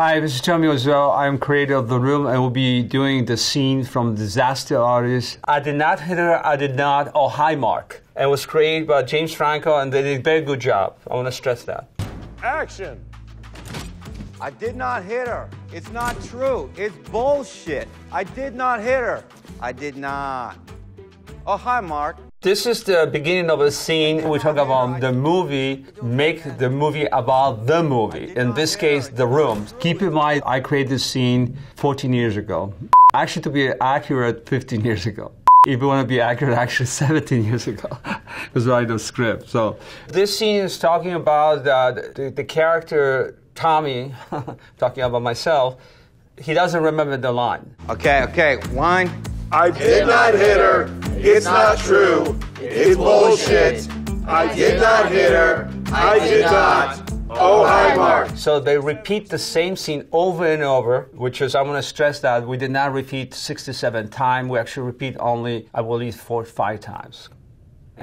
Hi, this is Tommy Wiseau. I'm creator of The Room. I will be doing the scene from Disaster Artist. I did not hit her, I did not, oh, hi, Mark. And it was created by James Franco, and they did a very good job. I want to stress that. Action! I did not hit her. It's not true. It's bullshit. I did not hit her. I did not. Oh, hi, Mark. This is the beginning of a scene. We talk about the movie, make the movie about the movie. In this case, the room. Keep in mind, I created this scene 14 years ago. Actually, to be accurate, 15 years ago. If you want to be accurate, actually 17 years ago was writing the script. So this scene is talking about the, the character Tommy, talking about myself. He doesn't remember the line. Okay, okay, wine. I did not hit her. It's not true. It's bullshit. I did not hit her. I did not. Oh, hi, Mark. So they repeat the same scene over and over, which is, I want to stress that we did not repeat 67 times. We actually repeat only, I believe, four or five times.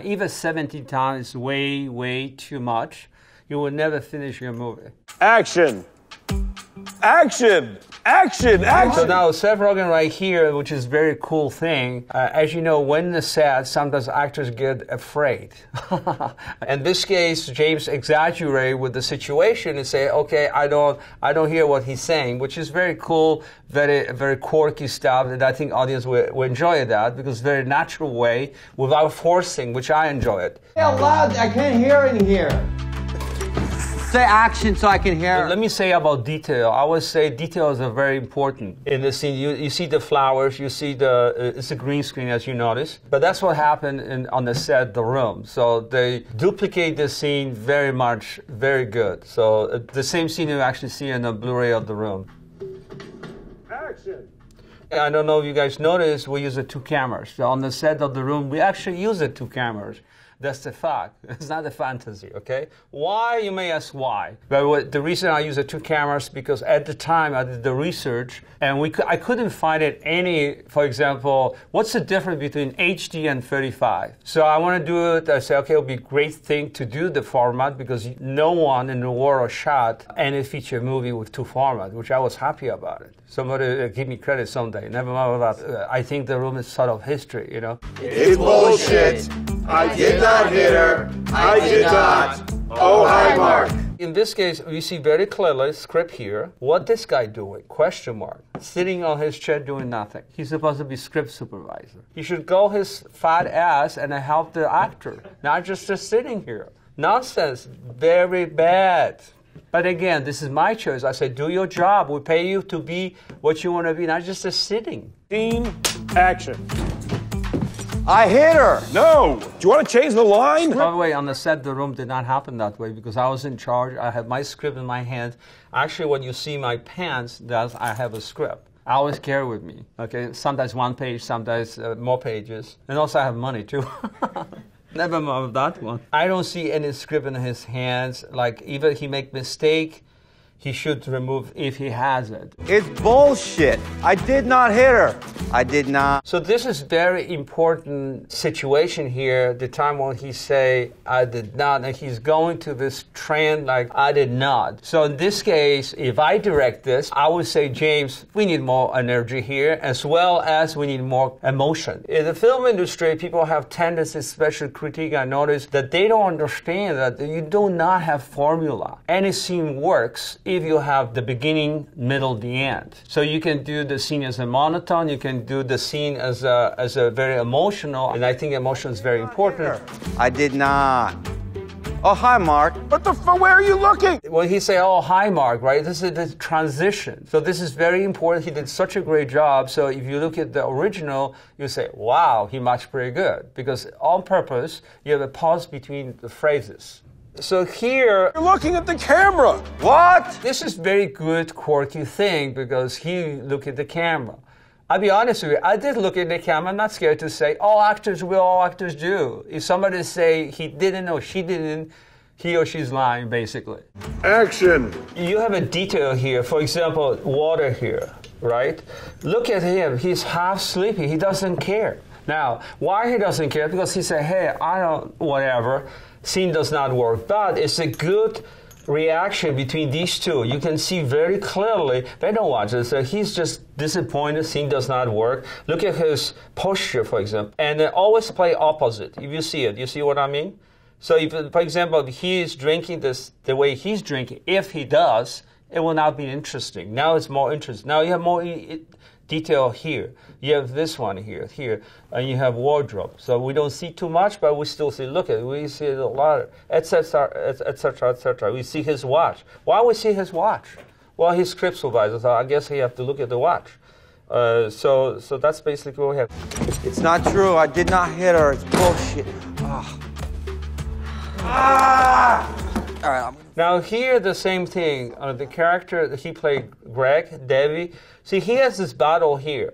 Even 17 times is way, way too much. You will never finish your movie. Action! Action! Action! Action! So now Seth Rogen right here, which is a very cool thing. Uh, as you know, when the set, sometimes actors get afraid. In this case, James exaggerated with the situation and say, "Okay, I don't, I don't hear what he's saying," which is very cool, very, very quirky stuff, and I think audience will, will enjoy that because it's very natural way without forcing, which I enjoy it. Say out loud. I can't hear in here. Say action so I can hear. Let me say about detail. I would say details are very important in the scene. You, you see the flowers, you see the uh, it's a green screen as you notice, but that's what happened in, on the set, the room. So they duplicate the scene very much, very good. So uh, the same scene you actually see in the Blu-ray of the room. Action! I don't know if you guys noticed, we use the two cameras. So on the set of the room, we actually use the two cameras. That's the fact. It's not a fantasy, okay? Why, you may ask why. But what, the reason I use the two cameras because at the time I did the research and we I couldn't find it any, for example, what's the difference between HD and 35? So I want to do it, I say, okay, it'll be a great thing to do the format because no one in the world shot any feature movie with two formats, which I was happy about it. Somebody uh, give me credit someday. Never mind about uh, I think the room is sort of history, you know? It's bullshit. I did not hit her. I did not. Oh, oh hi, Mark. In this case, we see very clearly script here. What this guy doing? Question mark. Sitting on his chair doing nothing. He's supposed to be script supervisor. He should go his fat ass and help the actor, not just just sitting here. Nonsense. Very bad. But again, this is my choice. I say, do your job. We pay you to be what you want to be, not just a sitting. Scene. Action. I hit her. No! Do you want to change the line? By the way, on the set, the room did not happen that way because I was in charge. I had my script in my hand. Actually, when you see my pants, that's I have a script. I always carry with me. Okay, sometimes one page, sometimes uh, more pages, and also I have money too. Never mind that one. I don't see any script in his hands. Like either he make mistake, he should remove if he has it. It's bullshit. I did not hit her. I did not. So this is very important situation here. The time when he say I did not, and he's going to this trend like I did not. So in this case, if I direct this, I would say James, we need more energy here, as well as we need more emotion. In the film industry, people have tendency, especially critique. I noticed that they don't understand that you do not have formula. Any scene works if you have the beginning, middle, the end. So you can do the scene as a monotone, you can do the scene as a, as a very emotional, and I think emotion is very important. I did not. Oh, hi, Mark. What the fuck? Where are you looking? When he say, "Oh, hi, Mark," right? This is the transition. So this is very important. He did such a great job. So if you look at the original, you say, "Wow, he matched pretty good," because on purpose you have a pause between the phrases. So here, You're looking at the camera. What? this is very good quirky thing because he look at the camera. I'll be honest with you, I did look at the camera. I'm not scared to say all actors will, all actors do. If somebody say he didn't or she didn't, he or she's lying basically. Action. You have a detail here, for example, water here, right? Look at him, he's half sleepy, he doesn't care. Now, why he doesn't care? Because he said, hey, I don't, whatever, scene does not work. But it's a good reaction between these two. You can see very clearly. They don't watch this. So he's just disappointed. Scene does not work. Look at his posture, for example, and then always play opposite. If you see it, you see what I mean. So, if, for example, he is drinking this the way he's drinking, if he does, it will not be interesting. Now it's more interesting. Now you have more detail here. You have this one here, here, and you have wardrobe. So we don't see too much, but we still see. Look at. We see a lot, etc., etc., etc. We see his watch. Why we see his watch? Well, he's script supervisor, so I guess he have to look at the watch. Uh, so, so that's basically what we have. It's not true. I did not hit her. It's bullshit. Oh. Now here, the same thing. Uh, the character he played, Greg Davy. See, he has this battle here.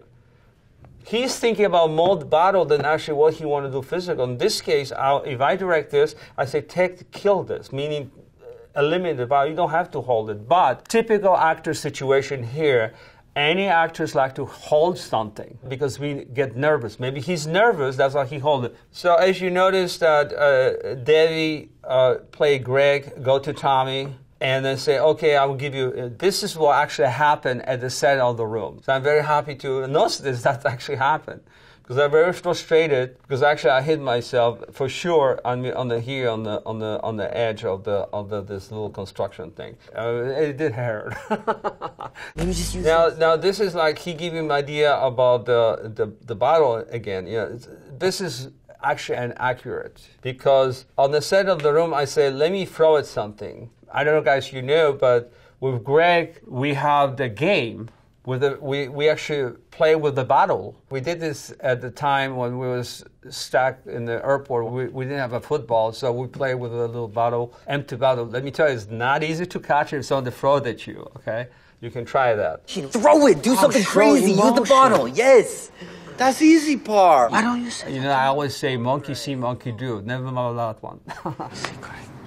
He's thinking about more battle than actually what he want to do physical. In this case, I'll, if I direct this, I say take kill this, meaning uh, eliminate the battle. You don't have to hold it. But typical actor situation here any actors like to hold something because we get nervous. Maybe he's nervous, that's why he hold it. So as you notice that uh, Davy uh, play Greg, go to Tommy, and then say, okay, I will give you, uh, this is what actually happened at the set of the room. So I'm very happy to notice this, that actually happened because I'm very frustrated because actually I hit myself for sure on on the here on the on the on the edge of the of the, this little construction thing. Uh, it did hurt. Let me just use now. This. Now this is like he gave him idea about the the, the bottle again. You know, this is actually inaccurate because on the set of the room I say, let me throw at something. I don't know, guys, you know, but with Greg we have the game with the, we, we actually play with the bottle. We did this at the time when we was stuck in the airport. We, we didn't have a football, so we play with a little bottle, empty bottle. Let me tell you, it's not easy to catch. It. It's on the throat at you, okay? You can try that. Throw it. Do oh, something crazy. Use the bottle. Yes. That's easy part. Why don't you say You know, I always say monkey see, monkey do. Never mind that one.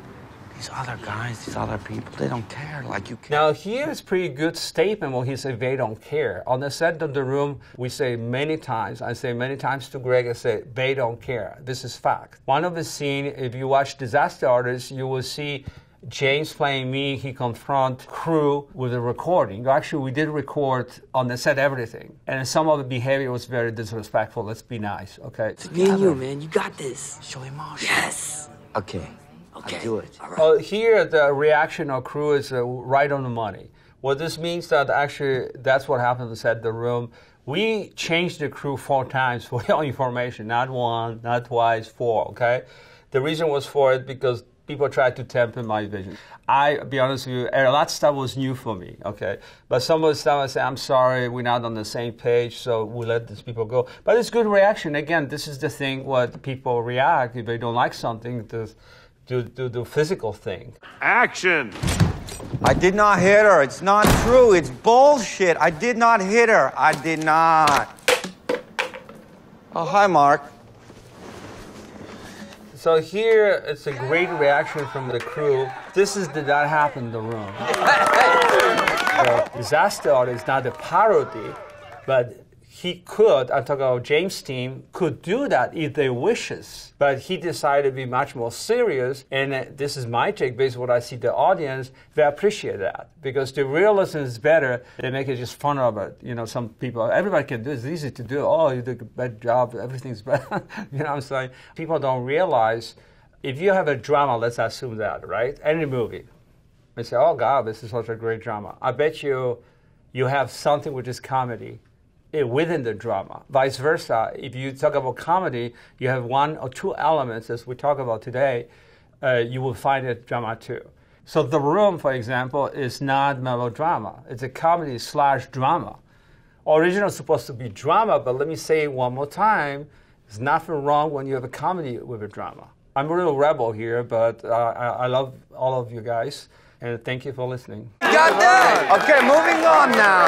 These other guys, these other people, they don't care like you care. Now, here's pretty good statement when he said they don't care. On the set of the room, we say many times, I say many times to Greg, I say, they don't care. This is fact. One of the scene, if you watch Disaster Artist, you will see James playing me, he confront crew with a recording. Actually, we did record on the set everything. And some of the behavior was very disrespectful. Let's be nice, okay? It's me and you, man. You got this. Show him emotion. Yes. Okay. Okay. I'll do it. Right. Uh, here, the reaction of crew is uh, right on the money. What this means that actually that's what happened inside the room. We changed the crew four times for your information, not one, not twice, four. Okay, the reason was for it because people tried to temper my vision. I be honest with you, a lot of stuff was new for me. Okay, but some of the stuff I say, I'm sorry, we're not on the same page, so we let these people go. But it's good reaction. Again, this is the thing. What people react if they don't like something. To, do, do the physical thing. Action! I did not hit her. It's not true. It's bullshit. I did not hit her. I did not. Oh, hi, Mark. So here, it's a great reaction from the crew. This is did not happen in the room. the disaster art is not a parody, but he could, I'm talking about James' team, could do that if they wishes. But he decided to be much more serious. And uh, this is my take based on what I see the audience, they appreciate that. Because the realism is better. They make it just fun of it. You know, some people, everybody can do it. It's easy to do. Oh, you did a bad job. Everything's better. you know what I'm saying? People don't realize if you have a drama, let's assume that, right? Any movie. They say, oh, God, this is such a great drama. I bet you you have something which is comedy within the drama. Vice versa, if you talk about comedy, you have one or two elements, as we talk about today, uh, you will find it drama too. So The Room, for example, is not melodrama. It's a comedy slash drama. Original is supposed to be drama, but let me say it one more time. There's nothing wrong when you have a comedy with a drama. I'm a little rebel here, but uh, I, I love all of you guys, and thank you for listening. Got that! Okay, moving on now.